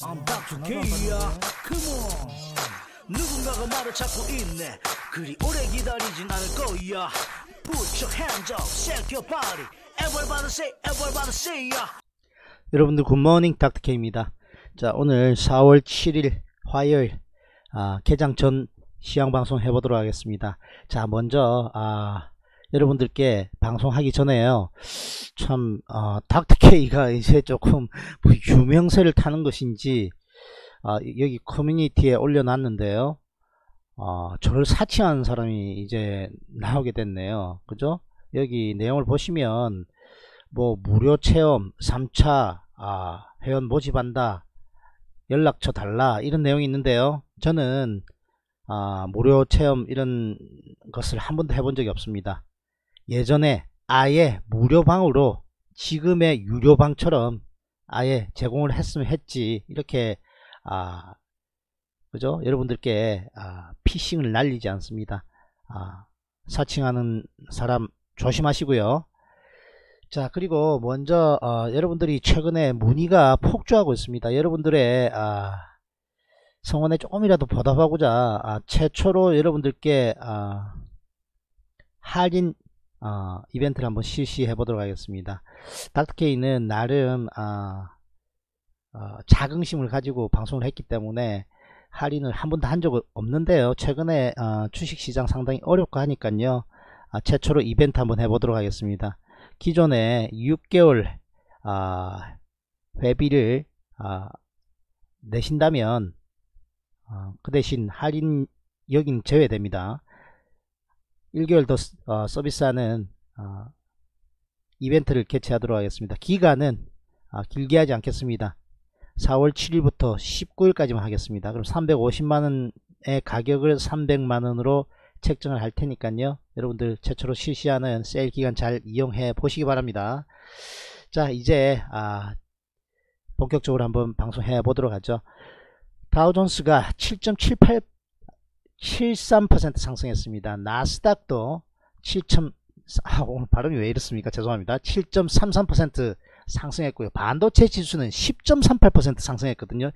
I'm Dr. K야. Come on. 누군가가 나를 찾고 있네. 그리 오래 기다리진 않을 거야. Put your hands up, shake your body. Everybody say, everybody say ya 여러분들 굿모닝 닥터케입니다. 자 오늘 4월 7일 화요일 아, 개장 전 시황 방송 해보도록 하겠습니다. 자 먼저 아, 여러분들께 방송하기 전에요. 참 어, 닥터케이가 이제 조금 뭐 유명세를 타는 것인지 아, 여기 커뮤니티에 올려놨는데요. 어, 저를 사칭하는 사람이 이제 나오게 됐네요. 그죠? 여기 내용을 보시면 뭐 무료 체험 3차 아, 회원 모집한다 연락처 달라 이런 내용이 있는데요 저는 아, 무료 체험 이런 것을 한 번도 해본 적이 없습니다 예전에 아예 무료방으로 지금의 유료방처럼 아예 제공을 했으면 했지. 이렇게 아 그죠? 여러분들께 아, 피싱을 날리지 않습니다. 아, 사칭하는 사람 조심하시고요. 자 그리고 먼저 어, 여러분들이 최근에 문의가 폭주하고 있습니다. 여러분들의 아, 성원에 조금이라도 보답하고자 아, 최초로 여러분들께 아, 할인 어, 이벤트를 한번 실시해 보도록 하겠습니다. 닥터케이는 나름 아, 어, 자긍심을 가지고 방송을 했기 때문에 할인을 한 번도 한 적은 없는데요. 최근에 어, 주식시장 상당히 어렵고 하니까요. 아, 최초로 이벤트 한번 해보도록 하겠습니다. 기존에 6개월 아, 회비를 아, 내신다면 어, 그 대신 할인 여긴 제외됩니다. 1개월 더 어, 서비스하는 어, 이벤트를 개최하도록 하겠습니다. 기간은 아, 길게 하지 않겠습니다. 4월 7일부터 19일까지만 하겠습니다. 그럼 350만원의 가격을 300만원으로 책정을 할 테니까요 여러분들 최초로 실시하는 세일 기간 잘 이용해 보시기 바랍니다 자 이제 아, 본격적으로 한번 방송해 보도록 하죠 다우존스가 7.78 73% 상승했습니다 나스닥도 7. 아, 오늘 발음이 왜 이렇습니까 죄송합니다 7.33% 상승했고요 반도체 지수는 10.38% 상승했거든요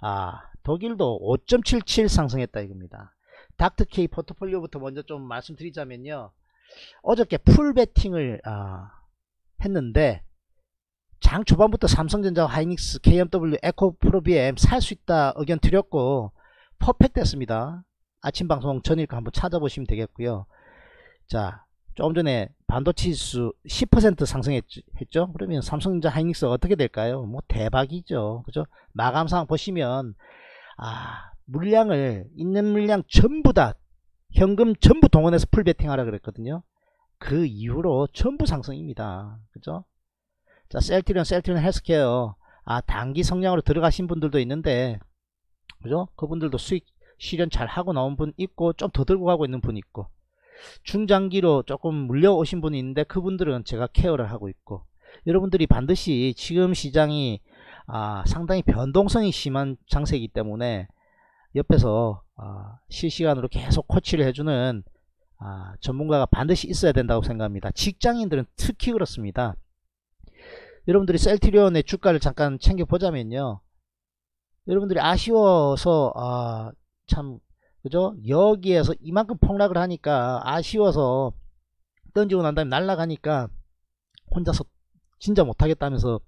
아 독일도 5.77 상승했다 이겁니다 닥터케이 포트폴리오부터 먼저 좀 말씀드리자면요. 어저께 풀베팅을 어, 했는데 장 초반부터 삼성전자, 하이닉스, KMW, 에코프로비엠 살 수 있다 의견 드렸고 퍼펙트 했습니다. 아침 방송 전일 거 한번 찾아보시면 되겠고요. 자, 조금 전에 반도체 지수 10% 상승했죠? 그러면 삼성전자, 하이닉스 어떻게 될까요? 뭐 대박이죠. 그죠? 마감 상황 보시면 아, 물량을 있는 물량 전부 다 현금 전부 동원해서 full betting 하라 그랬거든요 그 이후로 전부 상승입니다 그죠 자 셀트리온 셀트리온 헬스케어 아 단기 성장으로 들어가신 분들도 있는데 그죠 그분들도 수익 실현 잘 하고 나온 분 있고 좀 더 들고 가고 있는 분 있고 중장기로 조금 물려오신 분이 있는데 그분들은 제가 care를 하고 있고 여러분들이 반드시 지금 시장이 아, 상당히 변동성이 심한 장세이기 때문에 옆에서 어, 실시간으로 계속 코치를 해주는 아, 전문가가 반드시 있어야 된다고 생각합니다. 직장인들은 특히 그렇습니다. 여러분들이 셀트리온의 주가를 잠깐 챙겨보자면요. 여러분들이 아쉬워서 아, 참 그죠? 여기에서 이만큼 폭락을 하니까 아쉬워서 던지고 난 다음에 날아가니까 혼자서 진짜 못하겠다면서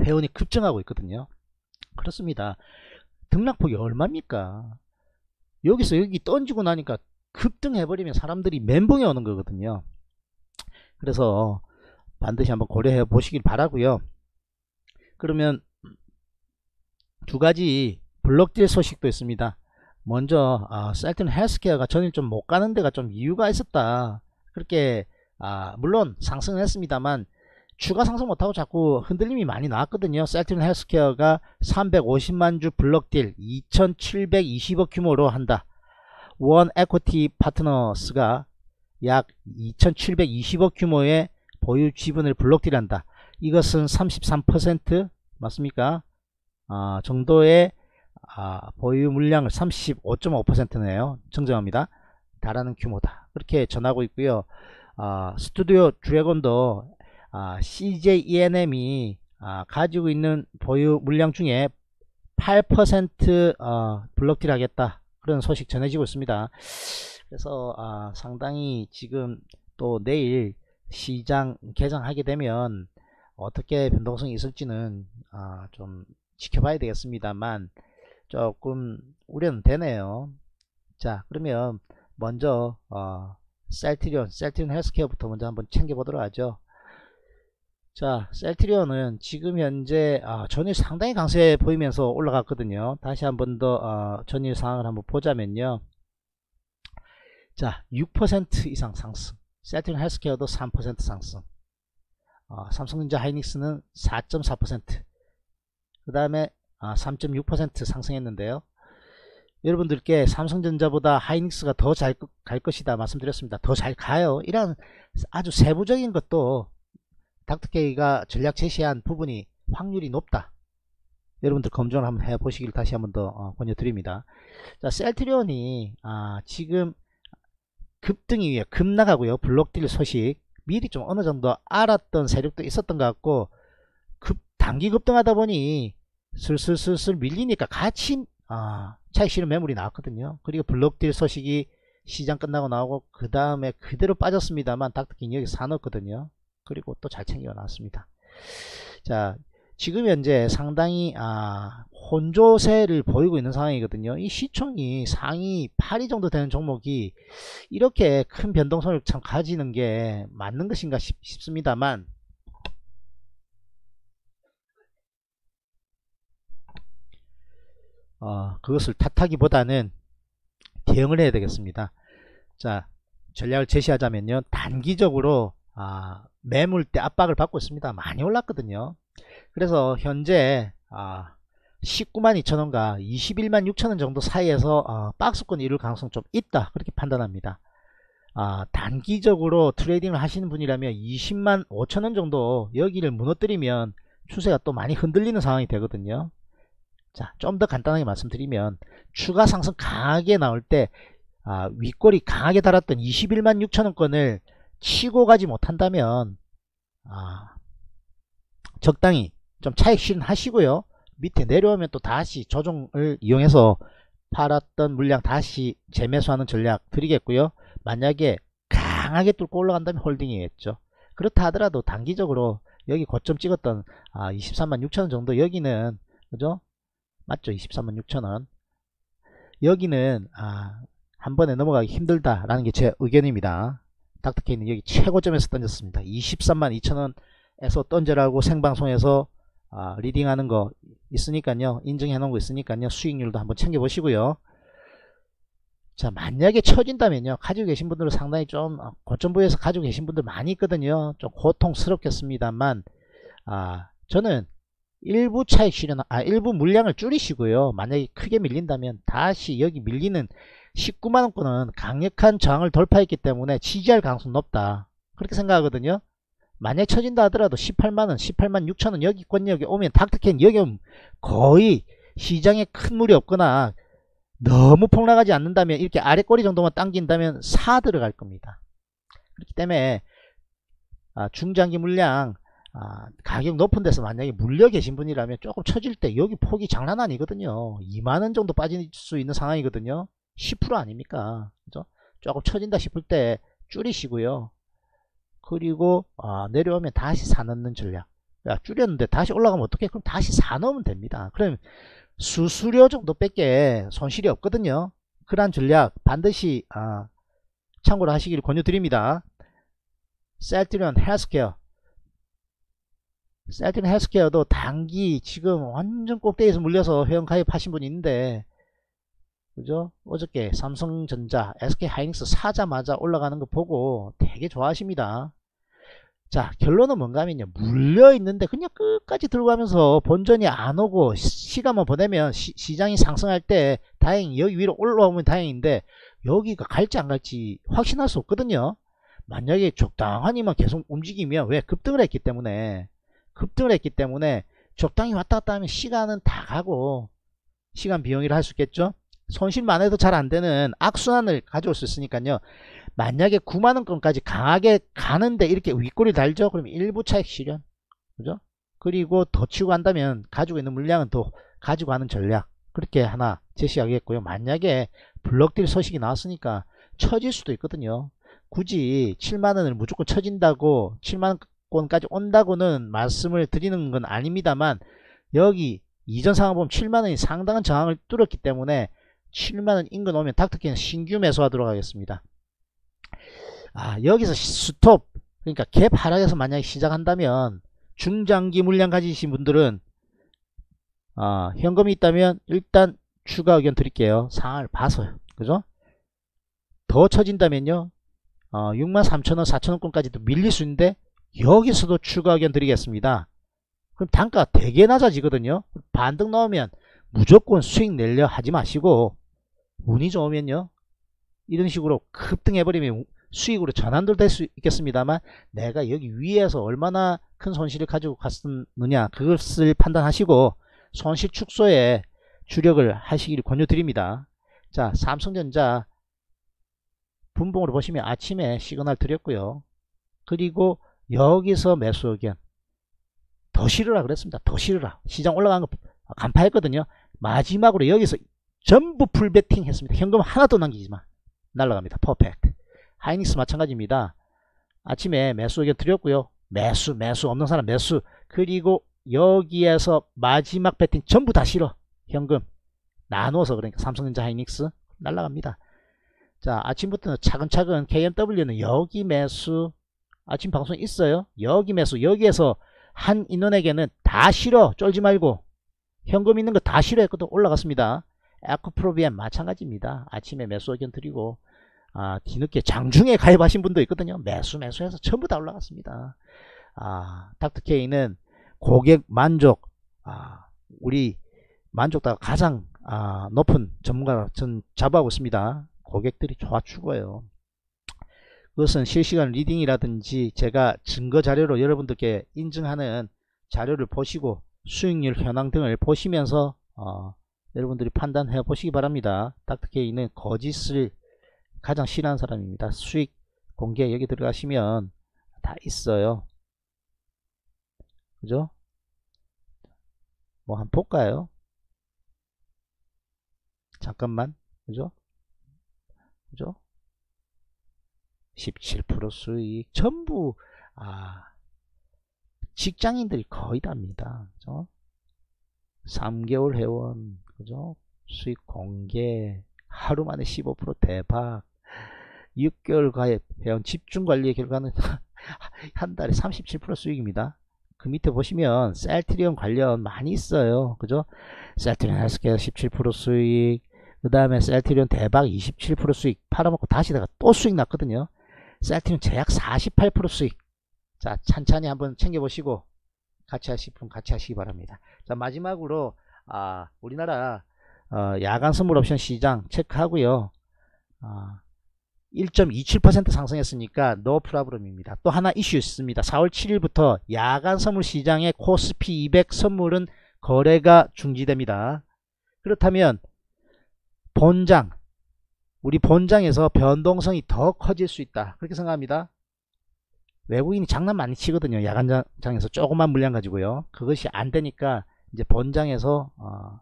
회원이 급증하고 있거든요. 그렇습니다. 등락폭이 얼마입니까? 여기서 여기 던지고 나니까 급등해버리면 사람들이 멘붕이 오는 거거든요. 그래서 반드시 한번 고려해 보시길 바라고요. 그러면 두 가지 블록딜 소식도 있습니다. 먼저 아, 셀튼 헬스케어가 전일 좀 못 가는 데가 좀 이유가 있었다. 그렇게 아, 물론 상승했습니다만 추가 상승 못하고 자꾸 흔들림이 많이 나왔거든요. 셀트리온 헬스케어가 350만주 block deal 2720억 규모로 한다. 원 에쿼티 파트너스가 약 2720억 규모의 보유 지분을 block deal한다. 이것은 33% 맞습니까? 아, 정도의 아, 보유 물량을 35.5%네요. 정정합니다. 달하는 규모다. 그렇게 전하고 있고요. 아, 스튜디오 드래곤도 아, CJENM이 아, 가지고 있는 보유 물량 중에 8% 어, 블록딜 하겠다 그런 소식 전해지고 있습니다 그래서 아, 상당히 지금 또 내일 시장 개장하게 되면 어떻게 변동성이 있을지는 아, 좀 지켜봐야 되겠습니다만 조금 우려는 되네요. 자 그러면 먼저 어, 셀트리온 셀트리온 헬스케어부터 먼저 한번 챙겨보도록 하죠. 자 셀트리온은 지금 현재 아, 전일 상당히 강세 보이면서 올라갔거든요. 다시 한번 더 어, 전일 상황을 한번 보자면요. 자 6% 이상 상승. 셀트리온 헬스케어도 3% 상승. 어, 삼성전자 하이닉스는 4.4%그 다음에 아, 3.6% 상승했는데요 여러분들께 삼성전자보다 하이닉스가 더 잘 갈 것이다 말씀드렸습니다 더 잘 가요 이런 아주 세부적인 것도 닥터케이가 전략 제시한 부분이 확률이 높다. 여러분들 검증을 한번 해보시길 다시 한번 더 어, 권유드립니다. 자, 셀트리온이 아, 지금 급등이 위에 급나가고요. 블록딜 소식 미리 좀 어느 정도 알았던 세력도 있었던 것 같고 급 단기 급등하다 보니 슬슬슬슬 밀리니까 같이 아, 차익 실현 매물이 나왔거든요. 그리고 블록딜 소식이 시장 끝나고 나오고 그 다음에 그대로 빠졌습니다만 닥터킹 여기 사놓거든요. 그리고 또 잘 챙겨 놨습니다. 자, 지금 현재 상당히 아, 혼조세를 보이고 있는 상황이거든요. 이 시총이 상위 8위 정도 되는 종목이 이렇게 큰 변동성을 참 가지는 게 맞는 것인가 싶, 습니다만 어, 그것을 탓하기보다는 대응을 해야 되겠습니다. 자, 전략을 제시하자면요. 단기적으로 아, 매물대 압박을 받고 있습니다. 많이 올랐거든요. 그래서 현재 아, 19만 2천원과 21만 6천원 정도 사이에서 어, 박스권 이룰 가능성 좀 있다 그렇게 판단합니다. 아, 단기적으로 트레이딩을 하시는 분이라면 20만 5천원 정도 여기를 무너뜨리면 추세가 또 많이 흔들리는 상황이 되거든요. 자, 좀 더 간단하게 말씀드리면 추가 상승 강하게 나올 때 아, 윗골이 강하게 달았던 21만 6천원권을 치고 가지 못한다면 아, 적당히 좀 차익 실현하시고요. 밑에 내려오면 또 다시 조정을 이용해서 팔았던 물량 다시 재매수하는 전략 드리겠고요. 만약에 강하게 뚫고 올라간다면 홀딩이겠죠. 그렇다 하더라도 단기적으로 여기 고점 찍었던 아, 23만 6천원 정도 여기는 그죠? 맞죠? 23만 6천원 여기는 아, 한 번에 넘어가기 힘들다라는 게 제 의견입니다. 닥터케이는 여기 최고점에서 던졌습니다. 23만 2천원에서 던져라고 생방송에서 아, leading하는 거 있으니까요. 인증해 놓은 거 있으니까요. 수익률도 한번 챙겨 보시고요. 자 만약에 쳐진다면요. 가지고 계신 분들은 상당히 좀 어, 고점 부에서 가지고 계신 분들 많이 있거든요. 좀 고통스럽겠습니다만 아 저는 일부 차익 실현 아 일부 물량을 줄이시고요. 만약에 크게 밀린다면 다시 여기 밀리는 19만원권은 강력한 저항을 돌파했기 때문에 지지할 가능성 높다. 그렇게 생각하거든요. 만약 쳐진다 하더라도 18만원, 18만 6천원 여기권 여기 오면 닥터캔 여기 오면 거의 시장에 큰 물이 없거나 너무 폭락하지 않는다면 이렇게 아래 꼬리 정도만 당긴다면 사 들어갈 겁니다. 그렇기 때문에 아, 중장기 물량 아, 가격 높은 데서 만약에 물려 계신 분이라면 조금 쳐질 때 여기 폭이 장난 아니거든요. 2만원 정도 빠질 수 있는 상황이거든요. 10% 아닙니까? 그죠? 조금 처진다 싶을 때 줄이시고요. 그리고 아, 내려오면 다시 사넣는 전략. 야, 줄였는데 다시 올라가면 어떻게? 그럼 다시 사넣으면 됩니다. 그럼 수수료 정도 밖에 손실이 없거든요. 그러한 전략 반드시 아, 참고를 하시기를 권유드립니다. 셀트리온 헬스케어 셀트리온 헬스케어도 단기 지금 완전 꼭대기에서 물려서 회원 가입하신 분이 있는데 그죠? 어저께 삼성전자, SK하이닉스 사자마자 올라가는 거 보고 되게 좋아하십니다. 자 결론은 뭔가 하면요 물려있는데 그냥 끝까지 들고 가면서 본전이 안 오고 시간만 보내면 시, 장이 상승할 때 다행히 여기 위로 올라오면 다행인데 여기가 갈지 안 갈지 확신할 수 없거든요 만약에 적당하니만 계속 움직이면 왜 급등을 했기 때문에 급등을 했기 때문에 적당히 왔다 갔다 하면 시간은 다 가고 시간 비용이라 할 수 있겠죠 손실만 해도 잘 안되는 악순환을 가져올 수 있으니까요. 만약에 9만원권까지 강하게 가는데 이렇게 윗골이 달죠? 그럼 일부 차익 실현. 그죠? 그리고 더 치고 간다면 가지고 있는 물량은 더 가지고 하는 전략 그렇게 하나 제시하겠고요. 만약에 블럭딜 소식이 나왔으니까 처질 수도 있거든요. 굳이 7만원을 무조건 처진다고 7만원 까지 온다고는 말씀을 드리는 건 아닙니다만 여기 이전 상황 보면 7만원이 상당한 저항을 뚫었기 때문에 7만원 인근 오면 닥터키는 신규 매수하도록 하겠습니다. 아 여기서 스톱 그러니까 갭 하락에서 만약에 시작한다면 중장기 물량 가지신 분들은 어, 현금이 있다면 일단 추가 의견 드릴게요. 상황을 봐서요. 그죠? 더 처진다면요. 어, 63,000원, 4,000원권까지도 밀릴 수 있는데 여기서도 추가 의견 드리겠습니다. 그럼 단가 되게 낮아지거든요. 반등 나오면 무조건 수익 내려 하지 마시고 운이 좋으면요. 이런 식으로 급등해버리면 수익으로 전환도 될 수 있겠습니다만 내가 여기 위에서 얼마나 큰 손실을 가지고 갔느냐 그것을 판단하시고 손실 축소에 주력을 하시기를 권유드립니다. 자 삼성전자 분봉으로 보시면 아침에 시그널 드렸고요. 그리고 여기서 매수 의견 더 실으라 그랬습니다. 더 실으라. 시장 올라간 거 간파했거든요. 마지막으로 여기서 전부 풀베팅 했습니다. 현금 하나도 남기지 마. 날라갑니다. 퍼펙트. 하이닉스 마찬가지입니다. 아침에 매수 의견 드렸고요. 매수 매수 없는 사람 매수 그리고 여기에서 마지막 배팅 전부 다 실어 현금 나눠서 그러니까 삼성전자 하이닉스 날라갑니다. 자 아침부터 차근차근 KMW는 여기 매수 아침 방송 있어요. 여기 매수 여기에서 한 인원에게는 다 실어 쫄지 말고 현금 있는 거 다 실으라 했거든 올라갔습니다. 에코프로비엠 마찬가지입니다. 아침에 매수 의견 드리고 아, 뒤늦게 장중에 가입하신 분도 있거든요. 매수 매수해서 전부 다 올라갔습니다. 아, 닥터케이는 고객 만족 아, 우리 만족도가 가장 아, 높은 전문가로 전 자부하고 있습니다. 고객들이 좋아 죽어요. 그것은 실시간 leading이라든지 제가 증거 자료로 여러분들께 인증하는 자료를 보시고 수익률 현황 등을 보시면서 어, 여러분들이 판단해 보시기 바랍니다. 닥터케이는 거짓을 가장 싫어하는 사람입니다. 수익 공개 여기 들어가시면 다 있어요. 그죠? 뭐 한번 볼까요? 잠깐만. 그죠? 그죠? 17% 수익 전부 아 직장인들이 거의 답니다. 그죠? 3개월 회원 그죠? 수익 공개 하루 만에 15% 대박 6개월 가입 회원 집중 관리의 결과는 한 달에 37% 수익입니다. 그 밑에 보시면 셀트리온 관련 많이 있어요. 그죠? 셀트리온 헬스케어 17% 수익 그 다음에 셀트리온 대박 27% 수익 팔아먹고 다시 다가 또 수익 났거든요. 셀트리온 제약 48% 수익 자 찬찬히 한번 챙겨보시고 같이 하실 분 같이 하시기 바랍니다. 자 마지막으로 아, 우리나라 어, 야간 선물 옵션 시장 체크하고요. 아, 1.27% 상승했으니까 no problem입니다. 또 하나 이슈 있습니다. 4월 7일부터 야간 선물 시장의 코스피 200 선물은 거래가 중지됩니다. 그렇다면 본장 우리 본장에서 변동성이 더 커질 수 있다. 그렇게 생각합니다. 외국인이 장난 많이 치거든요. 야간장에서 조그만 물량 가지고요. 그것이 안 되니까 이제 본장에서 어,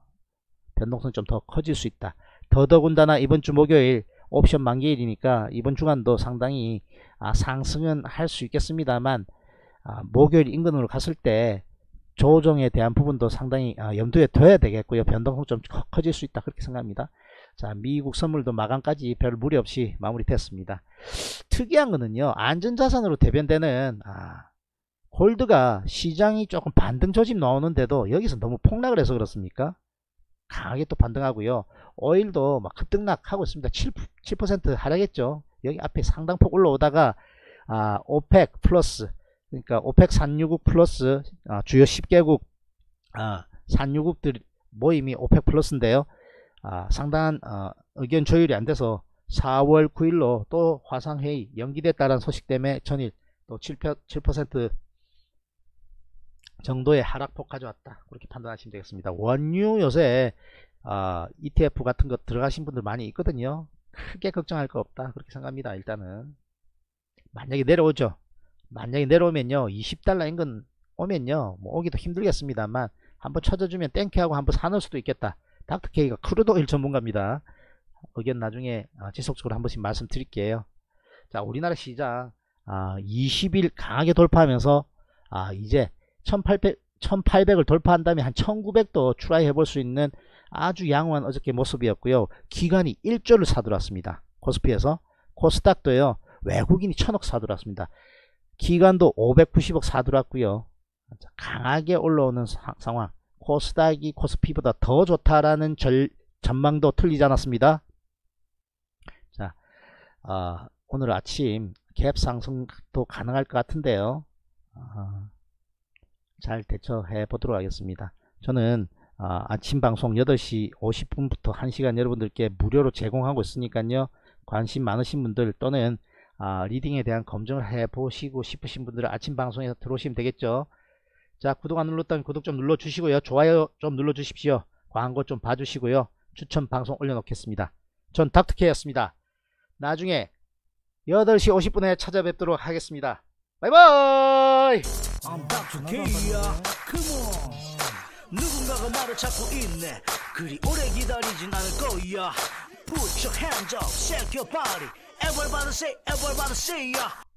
변동성이 좀 더 커질 수 있다. 더더군다나 이번 주 목요일 옵션 만기일이니까 이번 주간도 상당히 아, 상승은 할 수 있겠습니다만 아, 목요일 인근으로 갔을 때 조정에 대한 부분도 상당히 아, 염두에 둬야 되겠고요. 변동성 좀 커질 수 있다 그렇게 생각합니다. 자 미국 선물도 마감까지 별 무리 없이 마무리됐습니다. 특이한 거는요. 안전자산으로 대변되는 아, gold가 시장이 조금 반등 조짐 나오는데도 여기서 너무 폭락을 해서 그렇습니까? 강하게 또 반등하고요. 오일도 막 급등락하고 있습니다. 7, 7% 하락했죠. 여기 앞에 상당폭 올라오다가 아, OPEC 플러스 그러니까 OPEC 산유국 플러스 아, 주요 10개국 아, 산유국들 모임이 오펙 플러스인데요. 아, 상당한 어, 의견 조율이 안 돼서 4월 9일로 또 화상회의 연기됐다는 소식 때문에 전일 또 7%, 7% 정도의 하락폭 가져왔다. 그렇게 판단하시면 되겠습니다. 원유 요새 어, ETF 같은 거 들어가신 분들 많이 있거든요. 크게 걱정할 거 없다. 그렇게 생각합니다 일단은. 만약에 내려오죠. 만약에 내려오면요. 20달러 인근 오면요. 뭐 오기도 힘들겠습니다만 한번 찾아주면 thank you하고 한번 사놓을 수도 있겠다. 닥터케이가 crude oil 전문가입니다. 의견 나중에 아, 지속적으로 한 번씩 말씀드릴게요. 자, 우리나라 시장 아, 20일 강하게 돌파하면서 아, 이제 1800, 1800을 돌파한 다음에 한 1900도 try 해볼 수 있는 아주 양호한 어저께 모습이었고요. 기관이 1조를 사들어왔습니다. 코스피에서 코스닥도요. 외국인이 1000억 사들어왔습니다. 기관도 590억 사들어왔고요. 강하게 올라오는 사- 상황. 코스닥이 코스피보다 더 좋다라는 절, 전망도 틀리지 않았습니다. 자, 아, 오늘 아침 갭 상승도 가능할 것 같은데요. 아, 잘 대처해 보도록 하겠습니다. 저는 아, 아침 방송 8시 50분부터 1시간 여러분들께 무료로 제공하고 있으니까요. 관심 많으신 분들 또는 아, 리딩에 대한 검증을 해 보시고 싶으신 분들은 아침 방송에 들어오시면 되겠죠. 자, 구독 안 눌렀다면 구독 좀 눌러 주시고요. 좋아요 좀 눌러 주십시오. 광고 좀 봐주시고요. 추천 방송 올려놓겠습니다. 전 닥터케였습니다. 나중에 8시 50분에 찾아뵙도록 하겠습니다. 바이바이! 누군가가 나를 찾고 있네 그리 오래 기다리진 않을 거야 Put your hands up, shake your body Everybody say, everybody say yeah